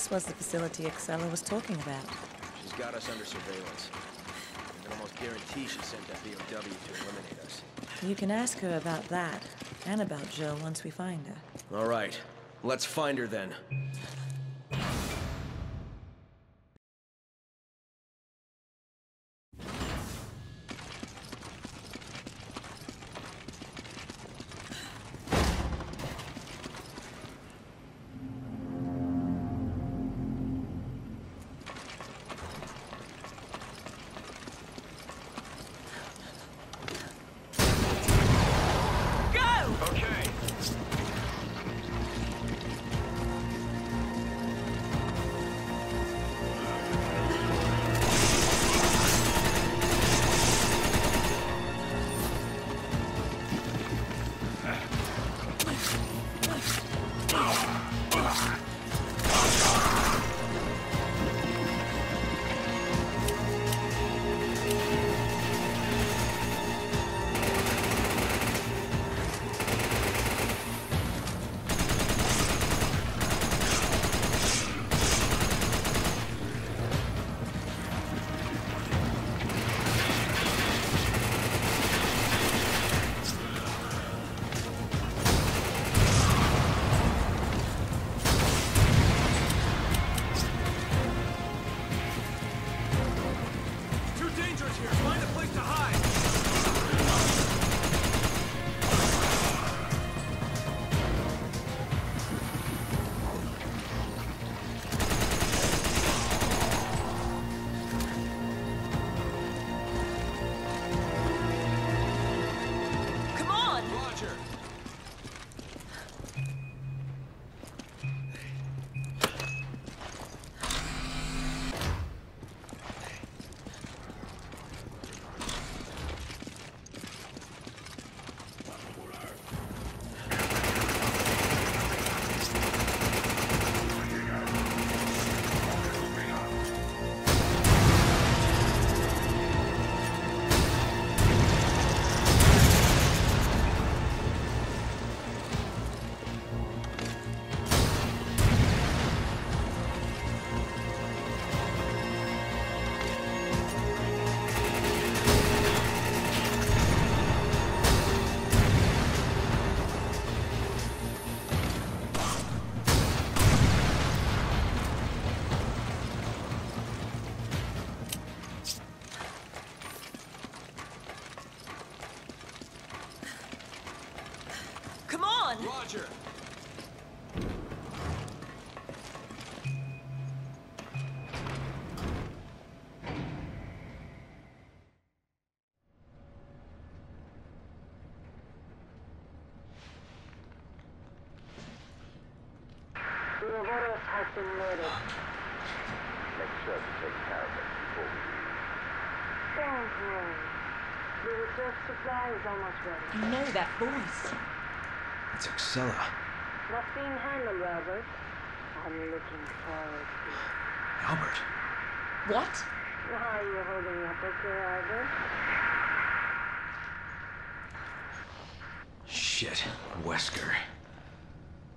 this was the facility Excella was talking about. She's got us under surveillance. I can almost guarantee she sent that BOW to eliminate us. You can ask her about that, and about Jill once we find her. All right. Let's find her then. Uroboros has been murdered. Make sure to take care of it before we leave. Don't worry. The research supply is almost ready. You know that voice. It's Excella. That's being handled, Robert. I'm looking forward to it. Albert. What? Why are you holding up okay, Albert? Shit. Wesker.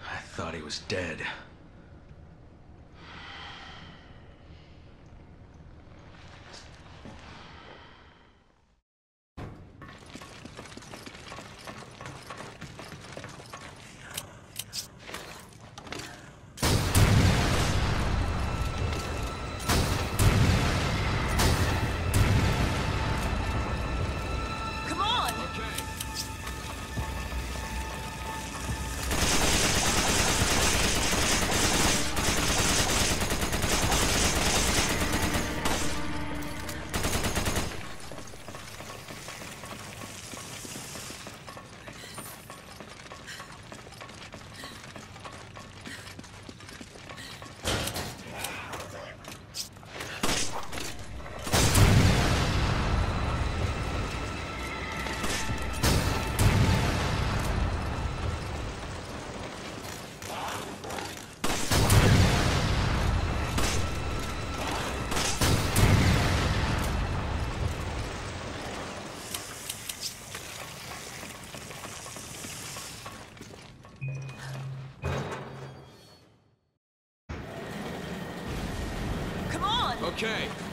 I thought he was dead. Okay.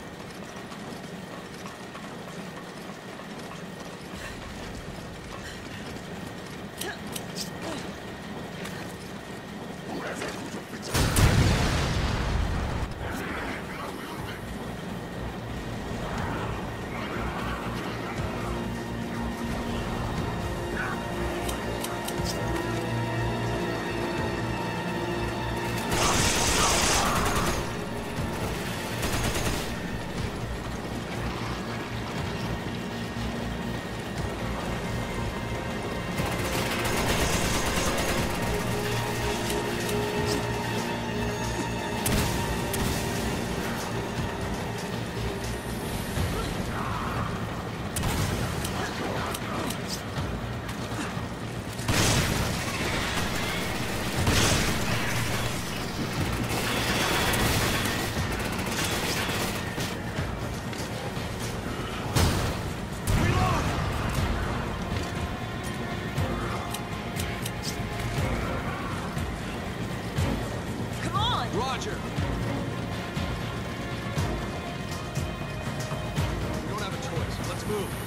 Roger. We don't have a choice. Let's move.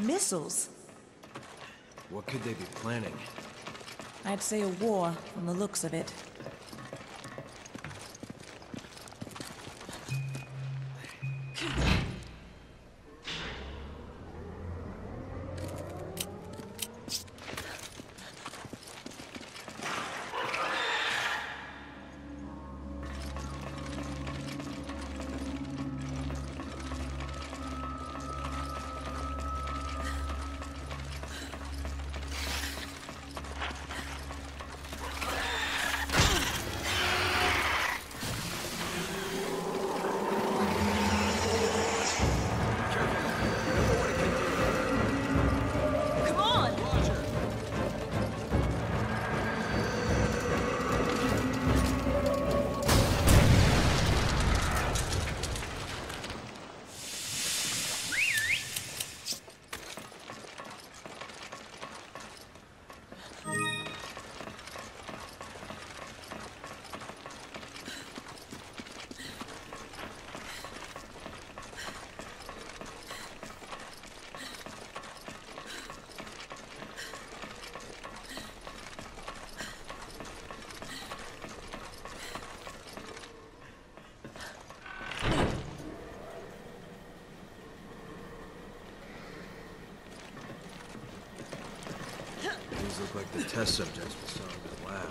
Missiles? What could they be planning? I'd say a war, from the looks of it. The test subjects we saw in the lab.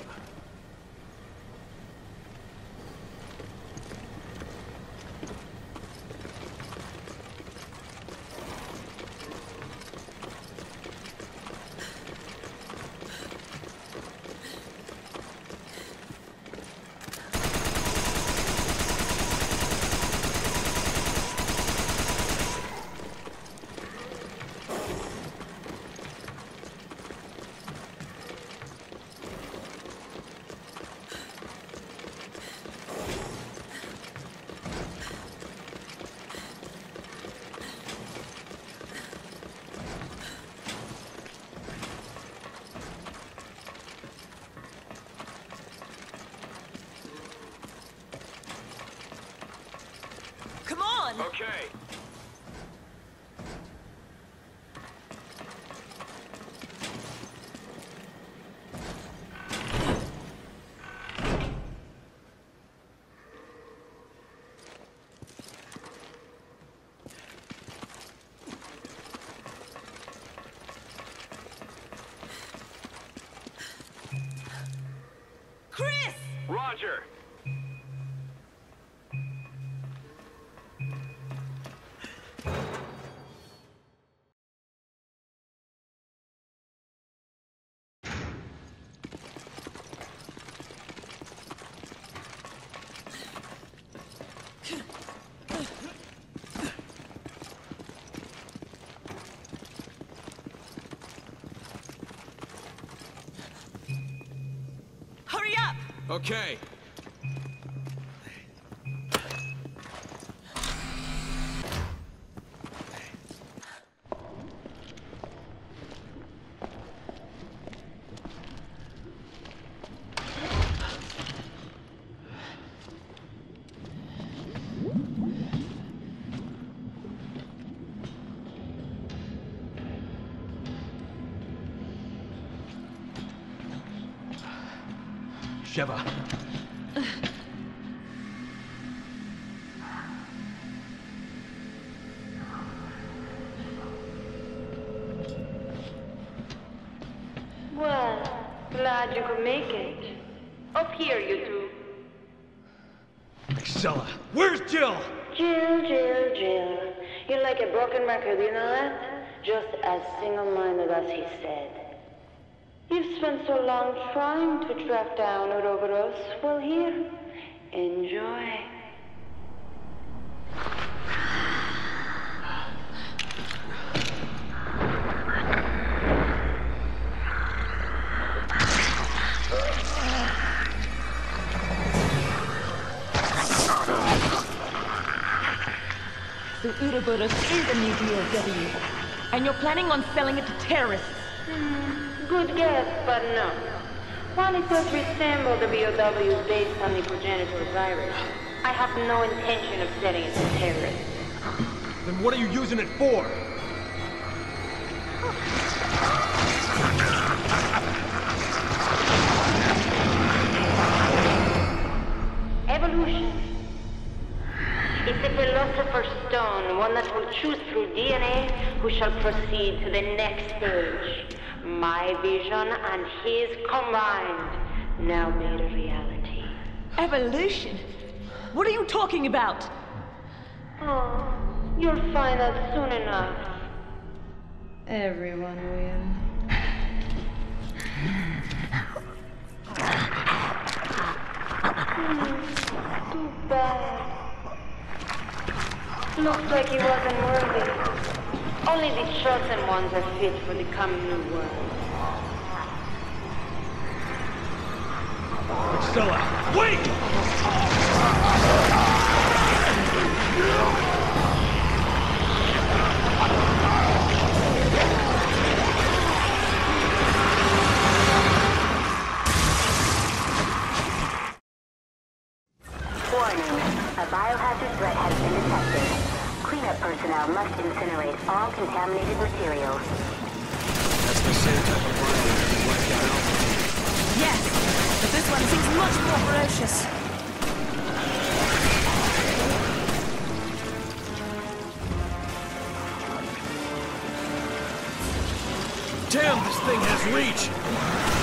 Come on! Okay. Chris! Roger. Okay. Sheva. Well, glad you could make it. Up here, you two. Excella. Where's Jill? Jill, Jill, Jill. You're like a broken record, you know that? Just as single-minded as he said. You've spent so long trying to track down Uroboros. Well, here, enjoy. The Uroboros is a new BOW, and you're planning on selling it to terrorists. Hmm. Good guess, but no. While it does resemble the BOW based on the progenitor virus, I have no intention of setting it to terrorists. Then what are you using it for? Evolution. It's a philosopher's stone, one that will choose through DNA who shall proceed to the next stage. My vision and his combined, now made a reality. Evolution? What are you talking about? Oh, you'll find out soon enough. Everyone will. Hmm, too bad. Looks like he wasn't worthy. Only the chosen ones are fit for the coming new world. Excella. Wait! Personnel must incinerate all contaminated materials. That's the same type of violence that wiped out Alpha. Yes, but this one seems much more ferocious. Damn, this thing has reach!